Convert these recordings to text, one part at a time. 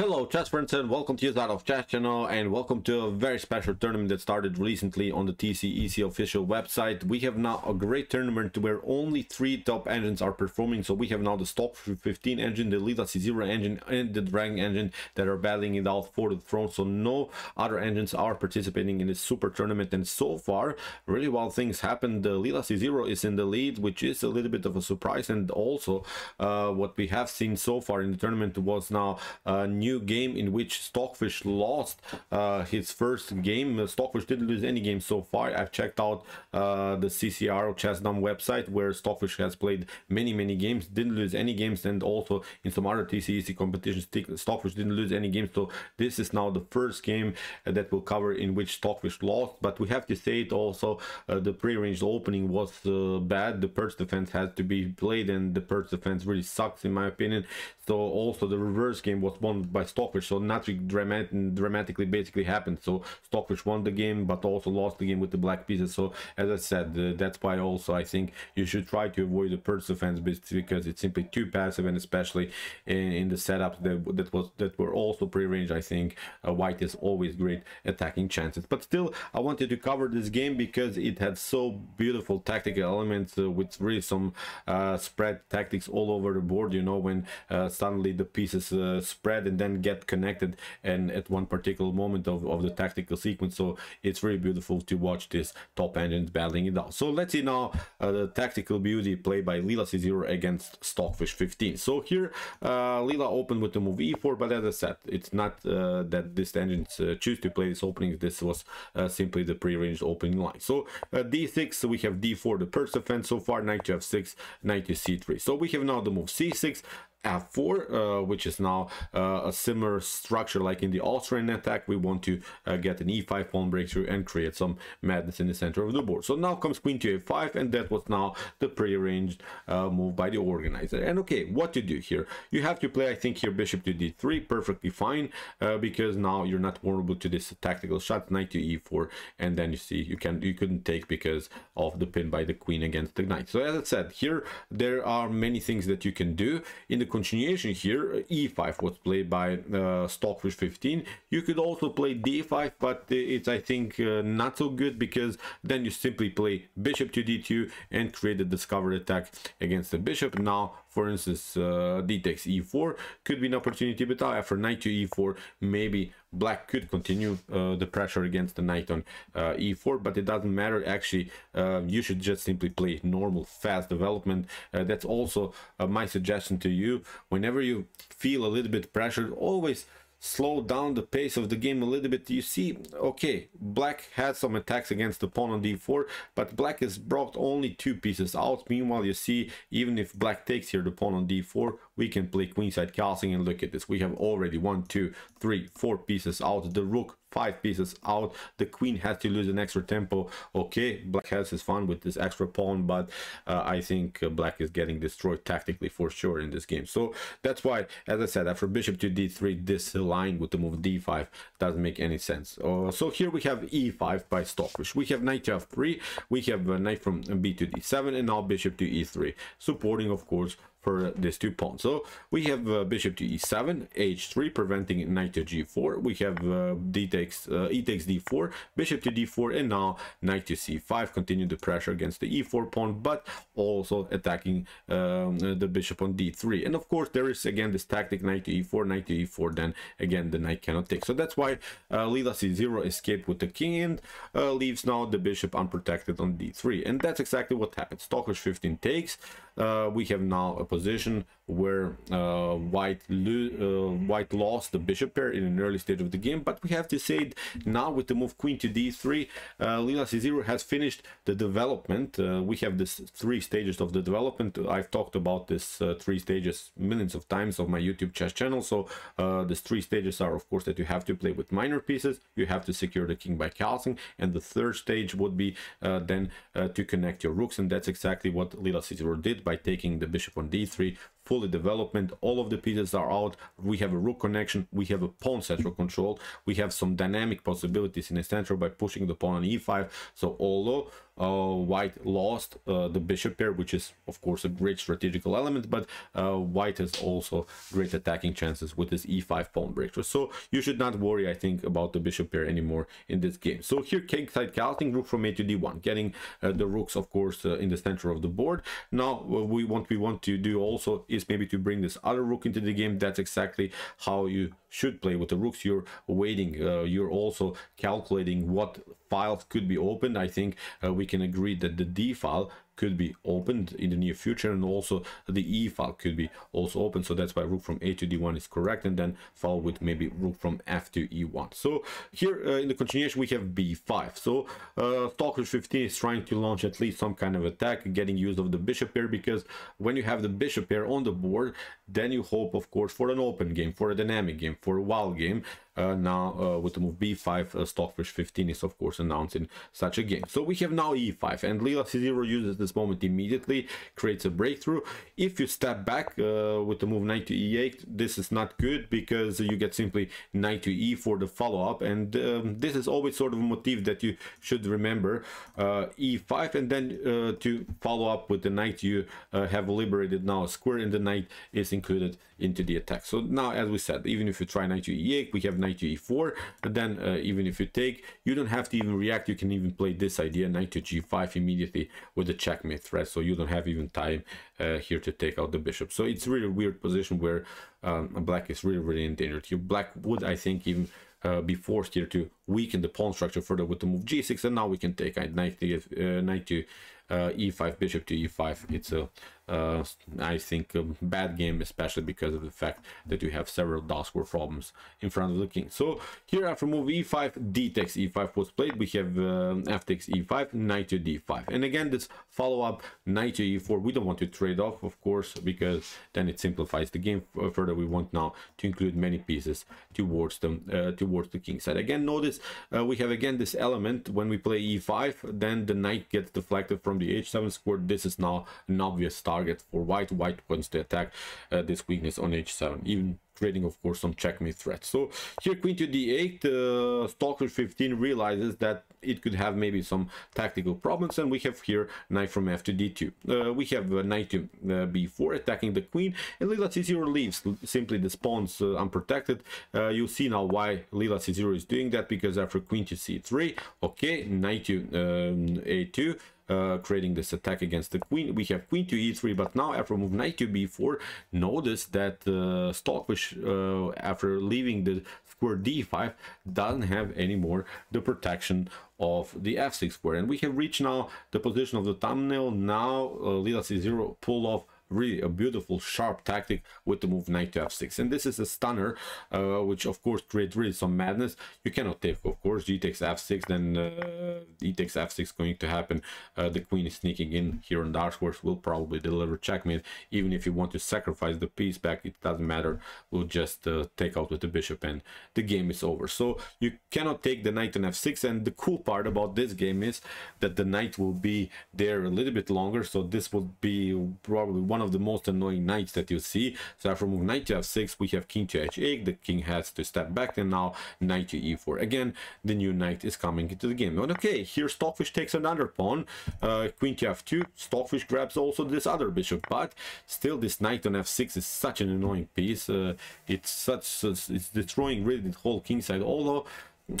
Hello chess friends and welcome to Jozarov's chess channel and welcome to a very special tournament that started recently on the TCEC official website. We have now a great tournament where only three top engines are performing. So we have now the Stock 15 engine, the Leela C0 engine and the Dragon engine that are battling it out for the throne. So no other engines are participating in this super tournament and so far really while things happened the Leela C0 is in the lead which is a little bit of a surprise and also uh, what we have seen so far in the tournament was now a new new game in which Stockfish lost uh, his first game. Stockfish didn't lose any game so far. I've checked out uh, the CCRL Chessdom website where Stockfish has played many, many games, didn't lose any games, and also in some other TCEC competitions, Stockfish didn't lose any games. So this is now the first game uh, that we'll cover in which Stockfish lost. But we have to say it also, uh, the pre-arranged opening was uh, bad. The Pirc defense has to be played, and the Pirc defense really sucks in my opinion. So also the reverse game was won by Stockfish, so nothing dramatic, dramatically basically happened. So Stockfish won the game, but also lost the game with the black pieces. So as I said, uh, that's why also I think you should try to avoid the Pirc defense because it's simply too passive, and especially in, in the setups that that was that were also pre-arranged. I think uh, White is always great attacking chances. But still, I wanted to cover this game because it had so beautiful tactical elements uh, with really some uh, spread tactics all over the board. You know when uh, suddenly the pieces uh, spread and then get connected and at one particular moment of, of the tactical sequence. So it's very beautiful to watch this top engines battling it out. So let's see now uh, the tactical beauty played by Leela C0 against Stockfish 15 so here uh, Leela opened with the move e4 but as I said it's not uh, that this engines uh, choose to play this opening. This was uh, simply the pre-arranged opening line. So uh, d6 so we have d4 the Pirc defense. So far knight to f6 knight to c3 so we have now the move c6 f4 uh, which is now uh, a similar structure like in the Austrian attack. We want to uh, get an e5 pawn breakthrough and create some madness in the center of the board. So now comes queen to a5 and that was now the pre-arranged uh, move by the organizer. And okay what to do here? You have to play I think here bishop to d3 perfectly fine uh, because now you're not vulnerable to this tactical shot knight to e4 and then you see you can you couldn't take because of the pin by the queen against the knight. So as I said here there are many things that you can do. In the continuation here, e5 was played by uh, Stockfish 15. You could also play d5, but it's, I think, uh, not so good because then you simply play bishop to d2 and create a discovered attack against the bishop. Now, for instance, uh, d takes e4 could be an opportunity, but after knight to e4, maybe black could continue uh, the pressure against the knight on uh, e4 but it doesn't matter. Actually uh, you should just simply play normal fast development. Uh, that's also uh, my suggestion to you. Whenever you feel a little bit pressured always slow down the pace of the game a little bit. You see okay black had some attacks against the pawn on d4 but black has brought only two pieces out. Meanwhile you see even if black takes here the pawn on d4 we can play queenside castling and look at this. We have already one two three four pieces out. The rook five pieces out. The queen has to lose an extra tempo okay black has his fun with this extra pawn but uh, i think uh, black is getting destroyed tactically for sure in this game. So that's why as i said after bishop to d3 this line with the move d5 doesn't make any sense. Uh, so here we have e5 by stockfish we have knight to f3 we have knight from b to d7 and now bishop to e3 supporting of course for these two pawns. So we have uh, bishop to e7, h3, preventing knight to g4. We have uh, d takes uh, e takes d4, bishop to d4, and now knight to c5. Continue the pressure against the e4 pawn, but also attacking um, the bishop on d3. And of course, there is again this tactic knight to e4, knight to e4. Then again, the knight cannot take. So that's why uh, Leela c0 escaped with the king and uh, leaves now the bishop unprotected on d3. And that's exactly what happens. Stockfish 15 takes. Uh, we have now a position where uh, white uh, white lost the bishop pair in an early stage of the game. But we have to say it now with the move queen to d3 uh, Leela C0 has finished the development. Uh, we have this three stages of the development. I've talked about this uh, three stages millions of times of my YouTube chess channel. So uh, these three stages are of course that you have to play with minor pieces. You have to secure the king by castling and the third stage would be then to connect your rooks. And that's exactly what Leela C0 did by taking the bishop on d3 fully development. All of the pieces are out. We have a rook connection. We have a pawn central control. We have some dynamic possibilities in the center by pushing the pawn on e5 so although uh, white lost uh, the bishop pair which is of course a great strategical element but uh, white has also great attacking chances with this e5 pawn breakthrough. So you should not worry i think about the bishop pair anymore in this game. So here kingside castling rook from a to d1 getting uh, the rooks of course uh, in the center of the board. Now we want we want to do also is maybe to bring this other rook into the game. That's exactly how you should play with the rooks. You're waiting uh, you're also calculating what files could be opened. I think uh, we can agree that the d file could be opened in the near future and also the e file could be also open. So that's why rook from a to d1 is correct and then follow with maybe rook from f to e1 so here uh, in the continuation we have b5 so uh, Stockfish 15 is trying to launch at least some kind of attack getting use of the bishop pair because when you have the bishop pair on the board then you hope of course for an open game for a dynamic game for a wild game. Uh, now uh, with the move b5 uh, stockfish 15 is of course announcing such a game. So we have now e5 and Leela c0 uses this moment immediately creates a breakthrough. If you step back uh, with the move knight to e8 this is not good because you get simply knight to e for the follow-up and um, this is always sort of a motif that you should remember uh, e5 and then uh, to follow up with the knight you have liberated now a square and the knight is included into the attack. So now as we said even if you try knight to e8 we have knight to e4 and then uh, even if you take you don't have to even react. You can even play this idea knight to g5 immediately with the checkmate threat. So you don't have even time uh, here to take out the bishop. So it's really weird position where um, black is really really endangered here black would i think even uh, be forced here to weaken the pawn structure further with the move g6 and now we can take knight to, uh, knight to uh, e5 bishop to e5 it's a uh, I think a bad game especially because of the fact that you have several square problems in front of the king. So here after move e5 d takes e5 was played. We have uh, f takes e5 knight to d5 and again this follow-up knight to e4 we don't want to trade off of course because then it simplifies the game further. We want now to include many pieces towards them uh, towards the king side. Again notice uh, we have again this element. When we play e5 then the knight gets deflected from the h7 square. This is now an obvious target for white white wants to attack uh, this weakness on h7 even creating of course some checkmate threats. So here queen to d8 uh, stalker 15 realizes that it could have maybe some tactical problems and we have here knight from f to d2 uh, we have uh, knight to uh, b4 attacking the queen and Leela c0 leaves. Simply the spawns uh, unprotected. Uh, you see now why Leela c0 is doing that because after queen to c3 okay knight to um, a2 uh, creating this attack against the queen. We have queen to e3, but now after move knight to b4, notice that uh, Stockfish, uh, after leaving the square d5, doesn't have anymore the protection of the f6 square. And we have reached now the position of the thumbnail. Now uh, Leela c0 pull off really a beautiful sharp tactic with the move knight to f6 and this is a stunner uh, which of course creates really some madness. You cannot take of course g takes f6 then uh, e takes f6 going to happen. Uh, the queen is sneaking in here on dark squares will probably deliver checkmate. Even if you want to sacrifice the piece back it doesn't matter. We'll just uh, take out with the bishop and the game is over. So you cannot take the knight on f6 and the cool part about this game is that the knight will be there a little bit longer. So this will be probably one one of the most annoying knights that you see. So move knight to f6, we have king to h8. The king has to step back, and now knight to e4. Again, the new knight is coming into the game. And okay, here Stockfish takes another pawn. Uh, queen to f2. Stockfish grabs also this other bishop, but still this knight on f6 is such an annoying piece. Uh, it's such it's destroying really the whole king side. Although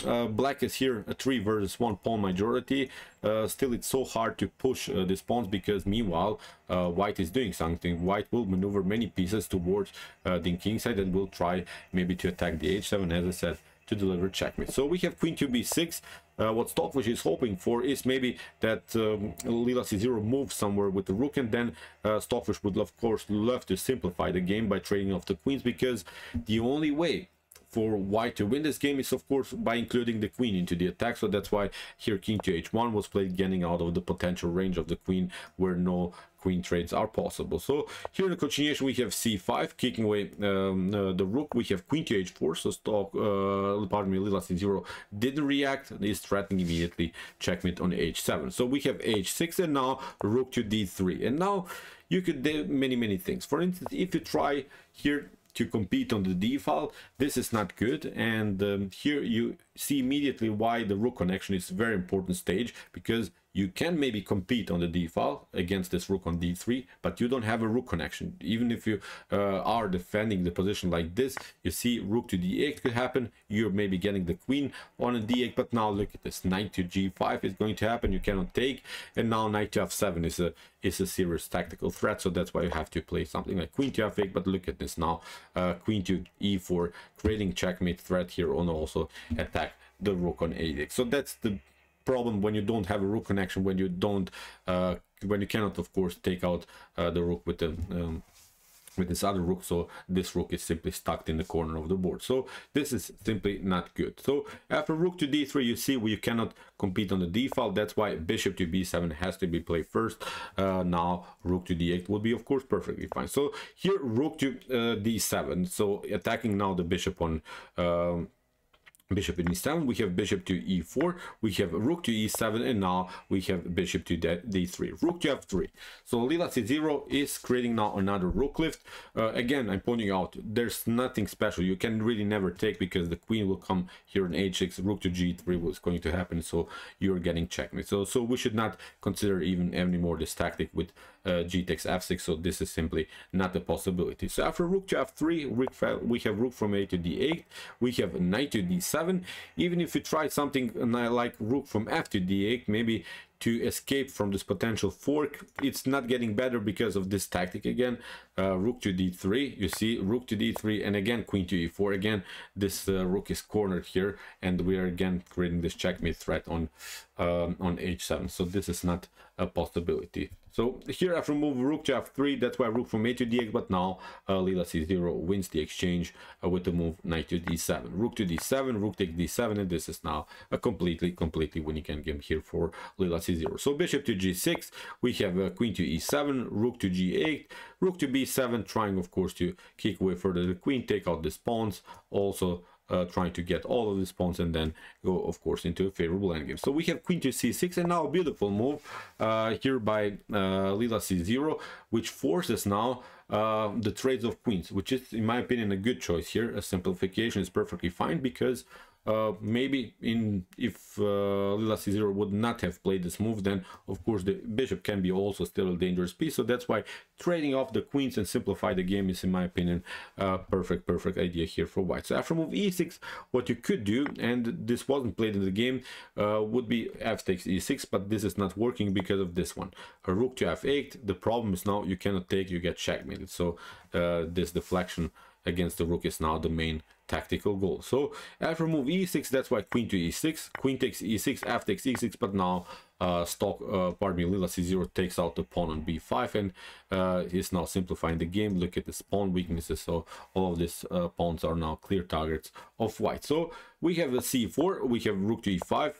uh, black is here a 3 versus 1 pawn majority. Uh, still it's so hard to push uh, these pawns because meanwhile uh, white is doing something. White will maneuver many pieces towards uh, the king side and will try maybe to attack the h7 as i said to deliver checkmate. So we have queen to b6 uh, what Stockfish is hoping for is maybe that um, Leela c0 moves somewhere with the rook and then Stockfish would of course love to simplify the game by trading off the queens because the only way for white to win this game is of course by including the queen into the attack. So that's why here king to h1 was played getting out of the potential range of the queen where no queen trades are possible. So here in the continuation we have c5 kicking away um, uh, the rook. We have queen to h4 so stock uh, pardon me Leela c0 didn't react. Is threatening immediately checkmate on h7 so we have h6 and now rook to d3 and now you could do many many things. For instance if you try here to compete on the d file. this is not good and um, here you see immediately why the rook connection is a very important stage because you can maybe compete on the d file against this rook on d3 but you don't have a rook connection. Even if you uh, are defending the position like this you see rook to d8 could happen you're maybe getting the queen on a d8 but now look at this knight to g5 is going to happen you cannot take and now knight to f7 is a is a serious tactical threat so that's why you have to play something like queen to f8 but look at this now uh, queen to e4 creating checkmate threat here on also attack the rook on a6 so that's the problem when you don't have a rook connection when you don't uh, when you cannot of course take out uh, the rook with the um, with this other rook. So this rook is simply stuck in the corner of the board. So this is simply not good. So after rook to d3 you see you cannot compete on the d file that's why bishop to b7 has to be played first. Uh, now rook to d8 would be of course perfectly fine. So here rook to uh, d7 so attacking now the bishop on um, bishop in e7 we have bishop to e4 we have rook to e7 and now we have bishop to d3 rook to f3 so Leela c0 is creating now another rook lift. Uh, again i'm pointing out there's nothing special. You can really never take because the queen will come here in h6 rook to g3 was going to happen so you're getting checkmate. So so we should not consider even anymore this tactic with uh, g takes f6 so this is simply not a possibility. So after rook to f3 we have rook from a to d8 we have knight to d7 even if you try something like rook from f to d8 maybe to escape from this potential fork it's not getting better because of this tactic again. Uh, rook to d3 you see rook to d3 and again queen to e4 again this uh, rook is cornered here and we are again creating this checkmate threat on um, on h7 so this is not a possibility so here I've removed rook to f3, that's why rook from a to d8, but now uh, Leela c0 wins the exchange uh, with the move knight to d7. Rook to d7, rook takes d7, and this is now a completely, completely winning endgame here for Leela c0. So bishop to g6, we have uh, queen to e7, rook to g8, rook to b7, trying of course to kick away further the queen, take out the pawns, also uh, trying to get all of these pawns and then go of course into a favorable endgame. So we have queen to c6 and now a beautiful move uh, here by uh, Leela c0 which forces now uh, the trades of queens which is in my opinion a good choice here. A simplification is perfectly fine because uh, maybe in if uh, Leela C0 would not have played this move, then of course the bishop can be also still a dangerous piece. So that's why trading off the queens and simplify the game is, in my opinion, a perfect, perfect idea here for white. So after move e6, what you could do, and this wasn't played in the game, uh, would be f takes e6, but this is not working because of this one. A rook to f8. The problem is now you cannot take, you get checkmated. So uh, this deflection against the rook is now the main tactical goal. So after move e6, that's why queen to e6, queen takes e6, f takes e6, but now uh, stock, uh, pardon me, Leela c0 takes out the pawn on b5 and uh, is now simplifying the game. Look at the pawn weaknesses. So all of these uh, pawns are now clear targets of white. So we have a c4, we have rook to e5,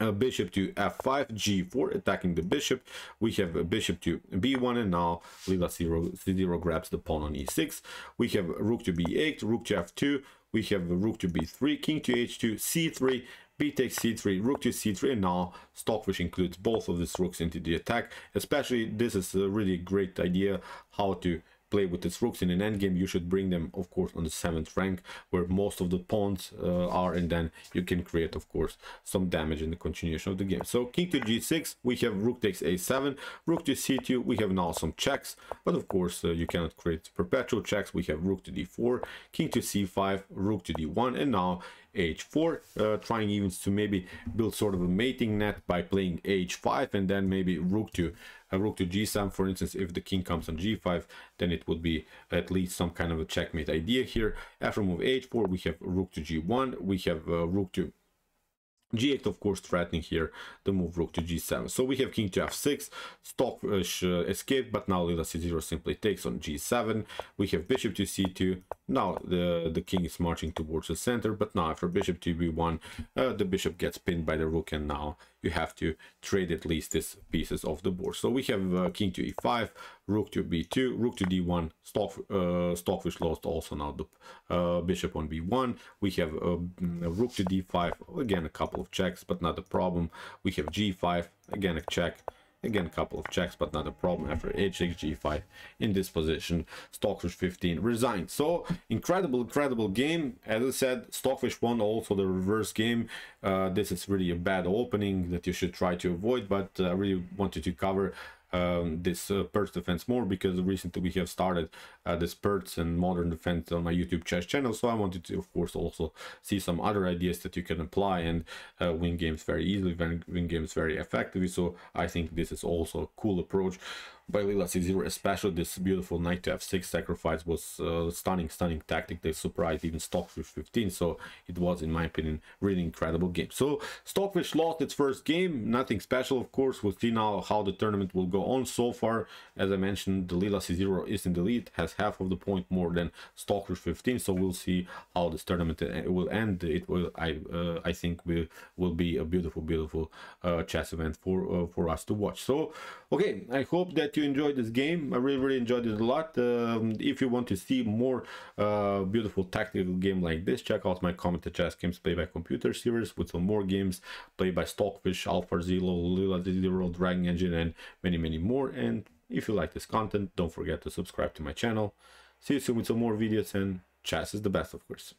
uh, bishop to f5 g4 attacking the bishop. We have a bishop to b1 and now Leela c0, c0 grabs the pawn on e6 we have rook to b8 rook to f2 we have rook to b3 king to h2 c3 b takes c3 rook to c3 and now stockfish includes both of these rooks into the attack. Especially this is a really great idea how to play with its rooks in an endgame, you should bring them, of course, on the 7th rank, where most of the pawns uh, are, and then you can create, of course, some damage in the continuation of the game. So king to g6, we have rook takes a7, rook to c2, we have now some checks, but of course, uh, you cannot create perpetual checks. We have rook to d4, king to c5, rook to d1, and now h4 uh, trying even to maybe build sort of a mating net by playing h5 and then maybe rook to uh, rook to g7 for instance if the king comes on g5 then it would be at least some kind of a checkmate idea here. After move h4 we have rook to g1 we have uh, rook to g8 of course threatening here the move rook to g7 so we have king to f6 stock uh, uh, escape but now Leela c0 simply takes on g7 we have bishop to c2 now the the king is marching towards the center but now after bishop to b1 uh, the bishop gets pinned by the rook and now you have to trade at least these pieces of the board. So we have uh, king to e5 rook to b2 rook to d1 stock uh, stockfish lost also now the uh, bishop on b1 we have uh, rook to d5 again a couple of checks but not a problem. We have g5 again a check Again, a couple of checks, but not a problem after h6, g5 in this position. Stockfish 15 resigned. So, incredible, incredible game. As I said, Stockfish won also the reverse game. Uh, this is really a bad opening that you should try to avoid, but uh, I really wanted to cover um, this uh, defense more because recently we have started uh, this Pirc and modern defense on my YouTube chess channel. So I wanted to, of course, also see some other ideas that you can apply and uh, win games very easily, win games very effectively. So I think this is also a cool approach by Leela C0, especially this beautiful knight to f6 sacrifice was uh, stunning, stunning tactic. They surprised even Stockfish 15, so it was, in my opinion, really incredible game. So Stockfish lost its first game, nothing special, of course. We'll see now how the tournament will go on. So far, as I mentioned, the Leela C0 is in the lead, has half of the point more than Stockfish 15, so we'll see how this tournament uh, will end. It will, I, uh, I think, will will be a beautiful, beautiful uh, chess event for uh, for us to watch. So, okay, I hope that you enjoyed this game. I really, really enjoyed it a lot. Um, if you want to see more uh, beautiful tactical game like this, check out my Commented Chess Games Play by Computer series with some more games played by Stockfish, Alpha Zero, Leela Zero, Dragon Engine, and many, many more. And if you like this content, don't forget to subscribe to my channel. See you soon with some more videos, and chess is the best, of course.